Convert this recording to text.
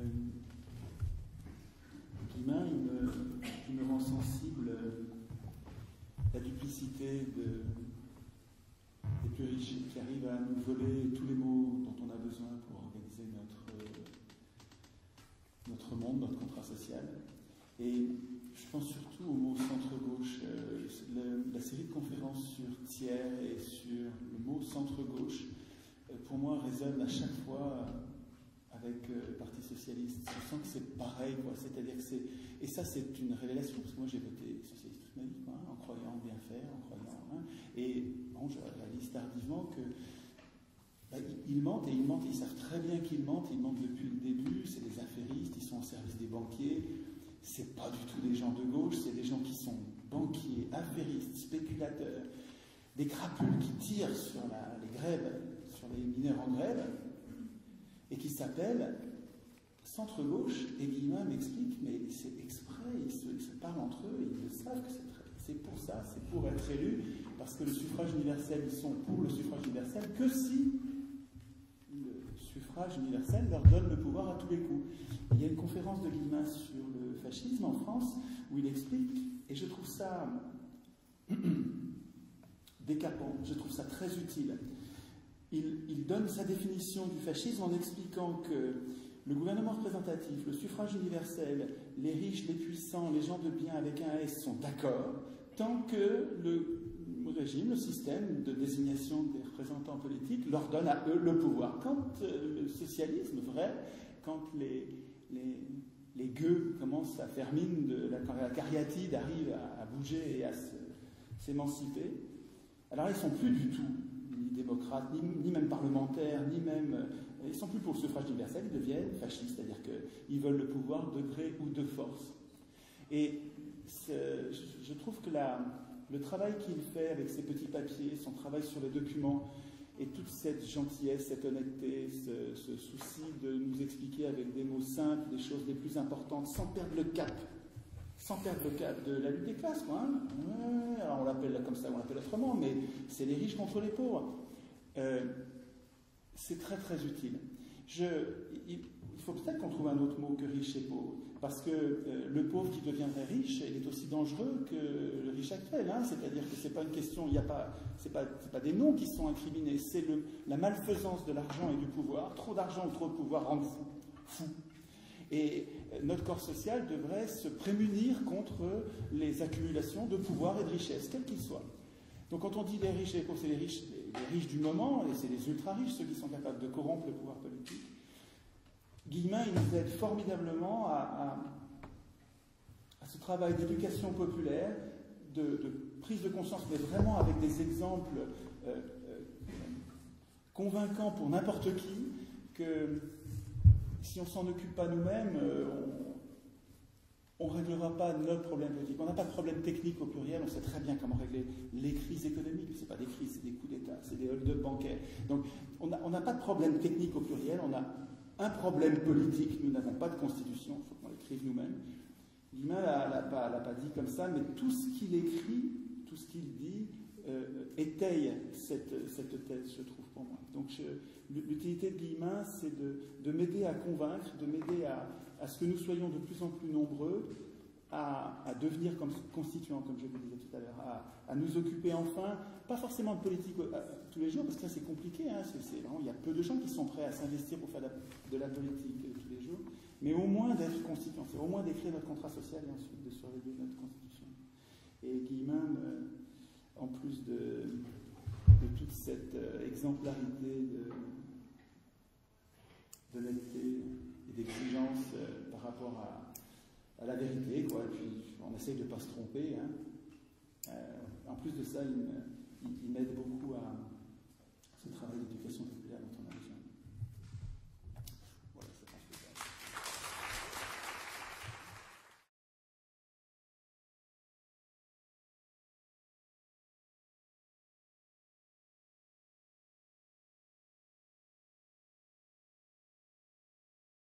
Euh, Guillemin, il me, il me rend sensible la duplicité de, des plus riches qui arrivent à nous voler tous les mots dont on a besoin pour organiser notre, notre monde, notre contrat social. Et je pense surtout au mot centre-gauche. Euh, la série de conférences sur tiers et sur le mot centre-gauche, euh, pour moi, résonne à chaque fois avec euh, le Parti Socialiste. Je sens que c'est pareil, quoi. C'est-à-dire que c'est. Et ça, c'est une révélation, parce que moi, j'ai voté socialiste toute ma vie, quoi, hein, en croyant bien faire, en croyant. Hein. et bon, je réalise tardivement que. Bah, ils mentent et ils mentent, ils savent très bien qu'ils mentent, ils mentent depuis le début, c'est des affairistes, ils sont au service des banquiers, c'est pas du tout des gens de gauche, c'est des gens qui sont banquiers, affairistes, spéculateurs, des crapules qui tirent sur les grèves, sur les mineurs en grève, qui s'appellent centre-gauche. Et Guillemin m'explique, mais c'est exprès, ils se, ils se, parlent entre eux, ils le savent que c'est pour ça, c'est pour être élu, parce que le suffrage universel, ils sont pour le suffrage universel que si le suffrage universel leur donne le pouvoir à tous les coups. Il y a une conférence de Guillemin sur le fascisme en France où il explique, et je trouve ça décapant, je trouve ça très utile. Il, donne sa définition du fascisme en expliquant que le gouvernement représentatif, le suffrage universel, les riches, les puissants, les gens de bien avec un S sont d'accord, tant que le régime, le système de désignation des représentants politiques leur donne à eux le pouvoir. Quand euh, le socialisme vrai, quand les, les, les gueux commencent à faire mine de la, quand la cariatide arrive à, à bouger et à s'émanciper, alors ils ne sont plus du tout ni ni, même parlementaires, ni même. Euh, ils sont plus pour le suffrage universel, ils deviennent fascistes, c'est-à-dire qu'ils veulent le pouvoir de gré ou de force. Et je, je trouve que la, le travail qu'il fait avec ses petits papiers, son travail sur les documents, et toute cette gentillesse, cette honnêteté, ce, ce, souci de nous expliquer avec des mots simples les choses les plus importantes, sans perdre le cap, sans perdre le cap de la lutte des classes, quoi. Hein alors on l'appelle comme ça, on l'appelle autrement, mais c'est les riches contre les pauvres. Euh, c'est très très utile. Il, faut peut-être qu'on trouve un autre mot que riche et pauvre, parce que euh, le pauvre qui deviendrait riche, il est aussi dangereux que le riche actuel. Hein C'est-à-dire que c'est pas une question, il n'y a pas, c'est pas, pas des noms qui sont incriminés, c'est la malfaisance de l'argent et du pouvoir. Trop d'argent ou trop de pouvoir fou. fou. Et notre corps social devrait se prémunir contre les accumulations de pouvoir et de richesse, quels qu'ils soient. Donc quand on dit les riches c'est les riches, du moment, et c'est les ultra-riches, ceux qui sont capables de corrompre le pouvoir politique. Guillemin, il nous aide formidablement à, ce travail d'éducation populaire, de, de, prise de conscience, mais vraiment avec des exemples euh, euh, convaincants pour n'importe qui, que si on ne s'en occupe pas nous-mêmes, euh, on ne réglera pas notre problème politique. On n'a pas de problème technique au pluriel, on sait très bien comment régler les crises économiques. Ce pas des crises, c'est des coups d'État, c'est des hold-up bancaires. Donc on n'a pas de problème technique au pluriel, on a un problème politique. Nous n'avons pas de constitution, il faut qu'on l'écrive nous-mêmes. Guillemin ne l'a pas, dit comme ça, mais tout ce qu'il écrit, tout ce qu'il dit, euh, étaye cette, cette, thèse, je trouve, pour moi. Donc l'utilité de Guillemin, c'est de, de m'aider à convaincre, de m'aider à, à, ce que nous soyons de plus en plus nombreux à, à devenir comme constituants, comme je vous disais tout à l'heure, à, nous occuper enfin, pas forcément de politique euh, tous les jours, parce que c'est compliqué, hein, il y a peu de gens qui sont prêts à s'investir pour faire de la politique euh, tous les jours, mais au moins d'être constituants, c'est au moins d'écrire notre contrat social et ensuite de surveiller notre constitution. Et Guillemin, euh, en plus de, toute cette euh, exemplarité d'honnêteté et d'exigence euh, par rapport à, à, la vérité, quoi. Et puis on essaye de ne pas se tromper. Hein. Euh, en plus de ça, il m'aide beaucoup à ce travail d'éducation populaire dont on a besoin.